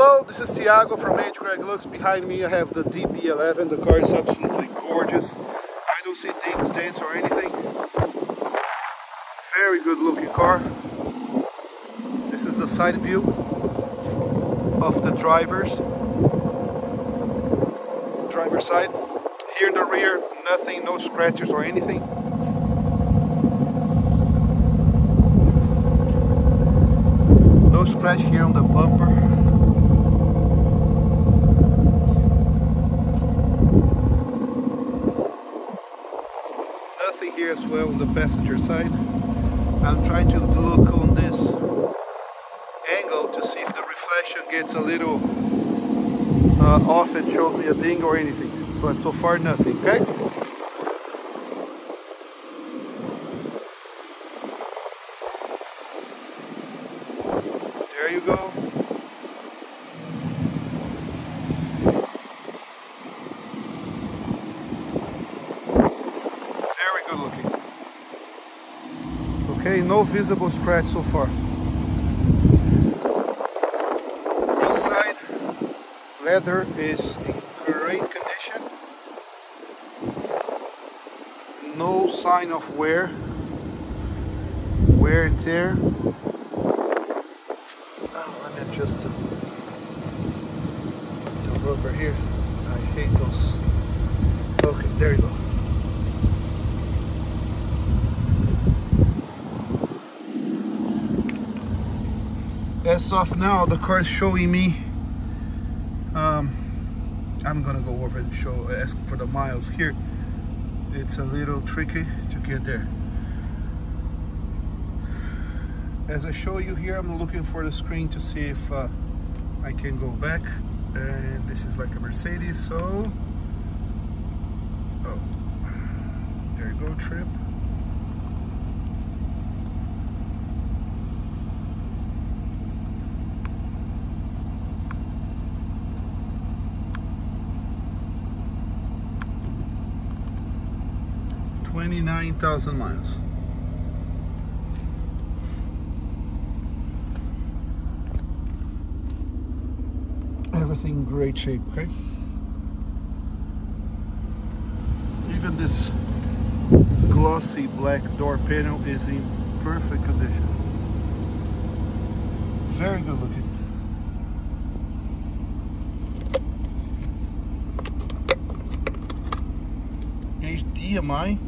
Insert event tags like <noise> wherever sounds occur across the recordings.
Hello, this is Thiago from H. Greg Looks. Behind me I have the DB11. The car is absolutely gorgeous. I don't see dings, dents or anything. Very good looking car. This is the side view of the driver's driver side. Here in the rear, nothing, no scratches or anything. No scratch here on the bumper. Nothing here as well on the passenger side. I'm trying to look on this angle to see if the reflection gets a little uh, off and shows me a ding or anything. But so far nothing, okay? There you go. Very good looking. Okay, no visible scratch so far. Inside, leather is in great condition. No sign of wear, wear and tear. Oh, let me adjust the, the rubber here. I hate those. Okay, there you go. As of now the car is showing me um, I'm gonna go over and show ask for the miles here. It's a little tricky to get there. As I show you here I'm looking for the screen to see if uh, I can go back. And this is like a Mercedes so oh there you go trip Twenty-nine thousand miles. Everything great shape, okay? Even this glossy black door panel is in perfect condition. Very good looking. HDMI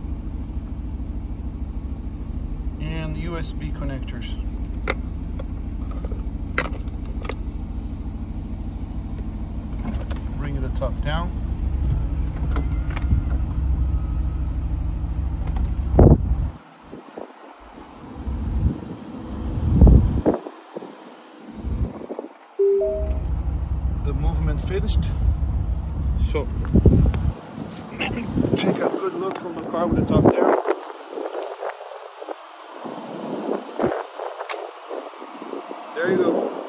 and USB connectors. Bring the top down. The movement finished. So, <clears throat> take a good look from the car with the top down. There you go.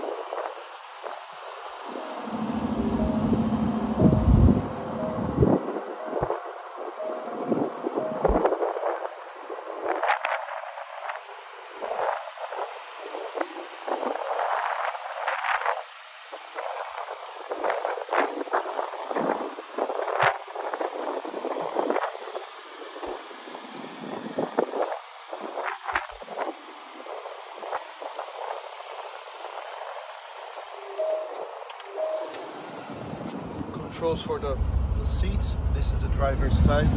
Controls for the, the seats. This is the driver's side.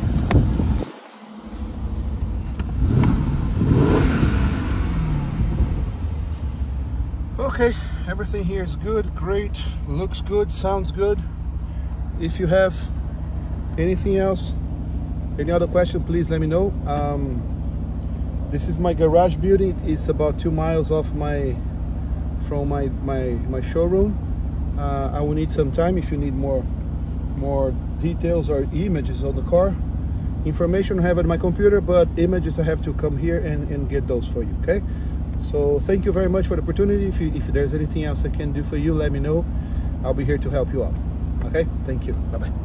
Okay, everything here is good, great, looks good, sounds good. If you have anything else, any other question, please let me know. Um, this is my garage building. It's about two miles off my from my my my showroom. Uh, I will need some time if you need more more details or images on the car. Information I have at my computer, but images I have to come here and, and get those for you, okay? So thank you very much for the opportunity. If, you, if there's anything else I can do for you, let me know. I'll be here to help you out. Okay, thank you. Bye-bye.